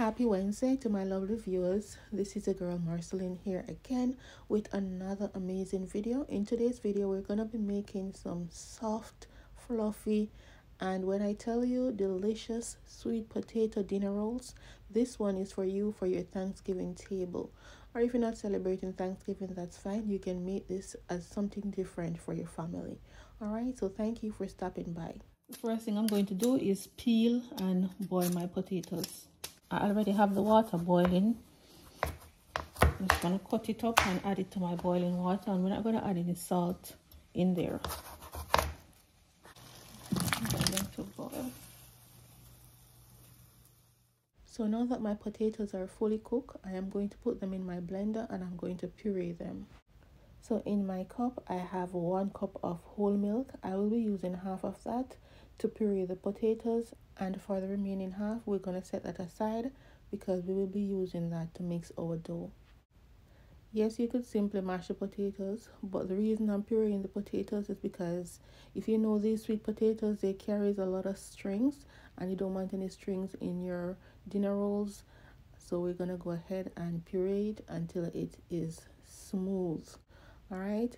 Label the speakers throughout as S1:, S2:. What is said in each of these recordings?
S1: Happy Wednesday to my lovely viewers. This is a girl Marceline here again with another amazing video. In today's video, we're going to be making some soft, fluffy, and when I tell you delicious sweet potato dinner rolls, this one is for you for your Thanksgiving table. Or if you're not celebrating Thanksgiving, that's fine. You can make this as something different for your family. All right, so thank you for stopping by. The first thing I'm going to do is peel and boil my potatoes. I already have the water boiling. I'm just going to cut it up and add it to my boiling water. And we're not going to add any salt in there. So now that my potatoes are fully cooked, I am going to put them in my blender and I'm going to puree them. So in my cup, I have one cup of whole milk. I will be using half of that to puree the potatoes and for the remaining half we're going to set that aside because we will be using that to mix our dough. Yes, you could simply mash the potatoes, but the reason I'm pureeing the potatoes is because if you know these sweet potatoes, they carries a lot of strings and you don't want any strings in your dinner rolls. So we're to go ahead and puree it until it is smooth. All right.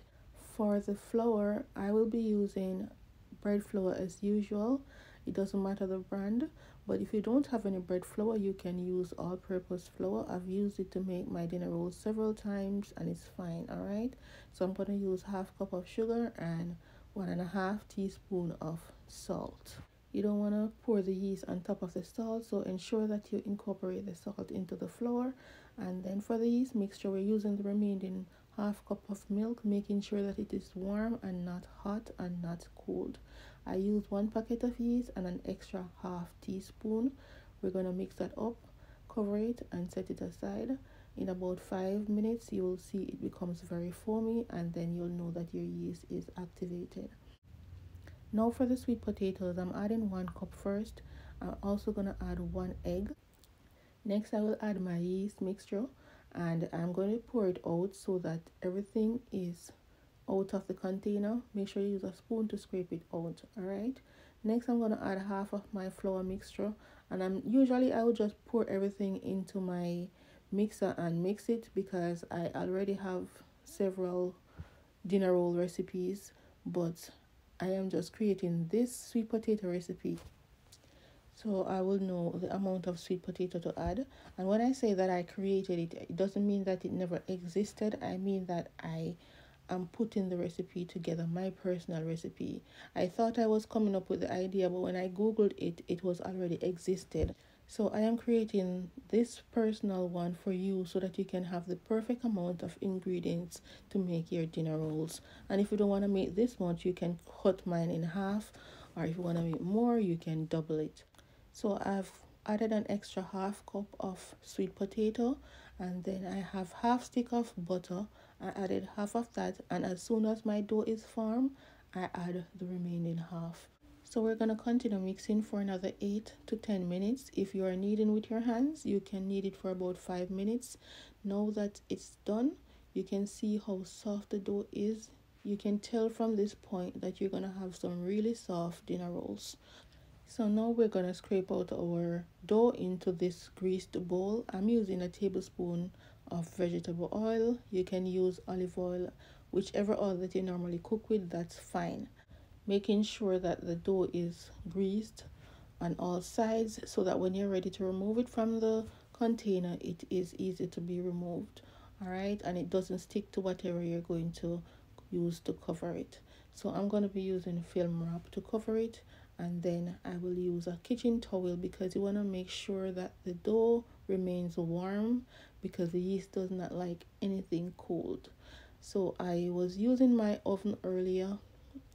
S1: For the flour, I will be using bread flour as usual it doesn't matter the brand but if you don't have any bread flour you can use all-purpose flour. I've used it to make my dinner rolls several times and it's fine all right so i'm going to use half cup of sugar and one and a half teaspoon of salt. You don't want to pour the yeast on top of the salt so ensure that you incorporate the salt into the flour. And then for the yeast mixture we're using the remaining half cup of milk making sure that it is warm and not hot and not cold i use one packet of yeast and an extra half teaspoon. We're going to mix that up cover it and set it aside. In about five minutes you will see it becomes very foamy and then you'll know that your yeast is activated. Now for the sweet potatoes i'm adding one cup first. I'm also going to add one egg. Next i will add my yeast mixture and I'm going to pour it out so that everything is out of the container. Make sure you use a spoon to scrape it out all right next I'm going to add half of my flour mixture and I'm usually I will just pour everything into my mixer and mix it because I already have several dinner roll recipes but I am just creating this sweet potato recipe. So I will know the amount of sweet potato to add and when I say that I created it it doesn't mean that it never existed. I mean that I am putting the recipe together my personal recipe. I thought I was coming up with the idea but when I googled it it was already existed. So I am creating this personal one for you so that you can have the perfect amount of ingredients to make your dinner rolls. And if you don't want to make this much you can cut mine in half or if you want to make more you can double it. So I've added an extra half cup of sweet potato and then I have half stick of butter. I added half of that and as soon as my dough is firm I add the remaining half. So we're going to continue mixing for another 8 to 10 minutes. If you are kneading with your hands you can knead it for about 5 minutes. Now that it's done you can see how soft the dough is. You can tell from this point that you're going to have some really soft dinner rolls so now we're going to scrape out our dough into this greased bowl. I'm using a tablespoon of vegetable oil. You can use olive oil, whichever oil that you normally cook with, that's fine. Making sure that the dough is greased on all sides so that when you're ready to remove it from the container, it is easy to be removed. All right, and it doesn't stick to whatever you're going to use to cover it. So I'm going to be using film wrap to cover it and then I will use a kitchen towel because you want to make sure that the dough remains warm because the yeast does not like anything cold. So I was using my oven earlier.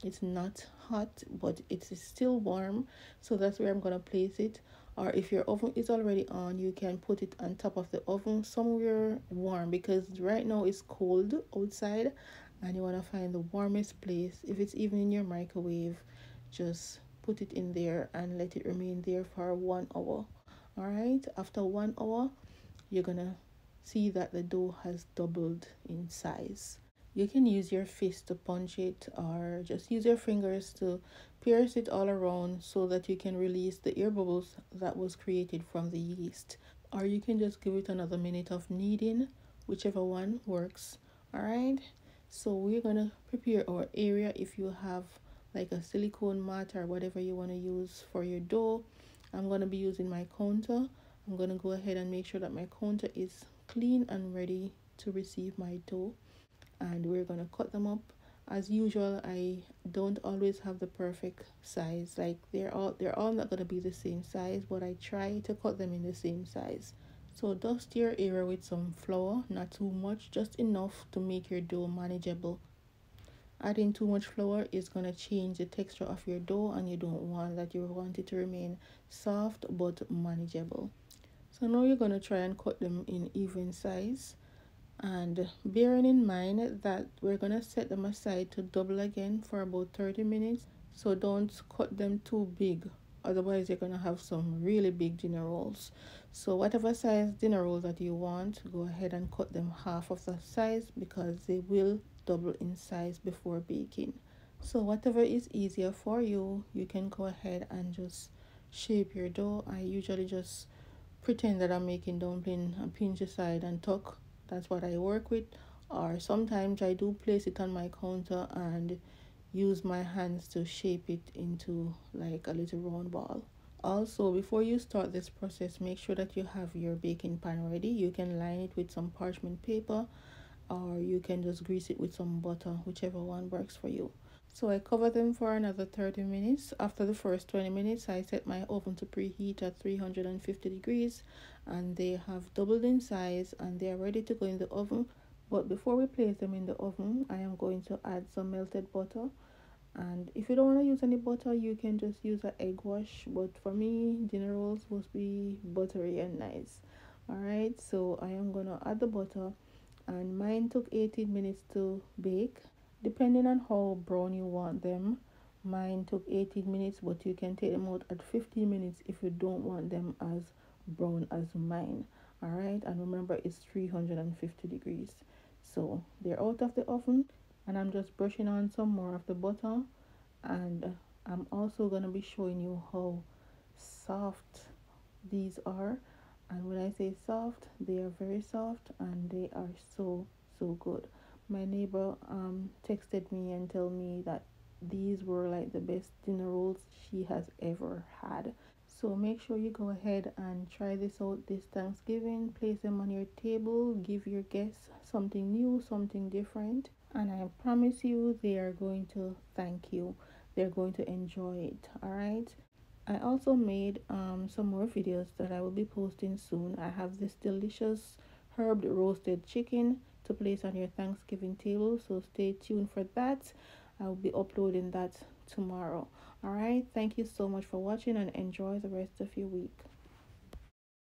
S1: It's not hot, but it is still warm. So that's where I'm to place it. Or if your oven is already on, you can put it on top of the oven somewhere warm because right now it's cold outside and you want to find the warmest place. If it's even in your microwave, just put it in there and let it remain there for one hour. All right after one hour you're gonna see that the dough has doubled in size. You can use your fist to punch it or just use your fingers to pierce it all around so that you can release the air bubbles that was created from the yeast. Or you can just give it another minute of kneading whichever one works. All right so we're gonna prepare our area if you have like a silicone mat or whatever you want to use for your dough. I'm going to be using my counter. I'm going to go ahead and make sure that my counter is clean and ready to receive my dough. And we're going to cut them up. As usual i don't always have the perfect size. Like they're all they're all not going to be the same size but i try to cut them in the same size. So dust your area with some flour, not too much, just enough to make your dough manageable. Adding too much flour is going to change the texture of your dough and you don't want that. You want it to remain soft but manageable. So now you're going to try and cut them in even size. And bearing in mind that we're going to set them aside to double again for about 30 minutes. So don't cut them too big otherwise you're going to have some really big dinner rolls so whatever size dinner roll that you want go ahead and cut them half of the size because they will double in size before baking. So whatever is easier for you you can go ahead and just shape your dough. I usually just pretend that i'm making dumpling and pinch aside and tuck. That's what i work with. Or sometimes i do place it on my counter and use my hands to shape it into like a little round ball. Also before you start this process make sure that you have your baking pan ready. You can line it with some parchment paper or you can just grease it with some butter whichever one works for you. So i cover them for another 30 minutes. After the first 20 minutes i set my oven to preheat at 350 degrees and they have doubled in size and they are ready to go in the oven. But before we place them in the oven i am going to add some melted butter. And if you don't want to use any butter you can just use an egg wash but for me dinner rolls must be buttery and nice. All right so i am gonna add the butter and mine took 18 minutes to bake. Depending on how brown you want them mine took 18 minutes but you can take them out at 15 minutes if you don't want them as brown as mine. All right and remember it's 350 degrees. So they're out of the oven and I'm just brushing on some more of the butter. And I'm also going to be showing you how soft these are and when I say soft they are very soft and they are so so good my neighbor um texted me and told me that these were like the best dinner rolls she has ever had so make sure you go ahead and try this out this Thanksgiving. Place them on your table. Give your guests something new, something different. And I promise you they are going to thank you. They're going to enjoy it. Alright. I also made um, some more videos that I will be posting soon. I have this delicious herb roasted chicken to place on your Thanksgiving table. So stay tuned for that. I will be uploading that tomorrow. All right. Thank you so much for watching and enjoy the rest of your week.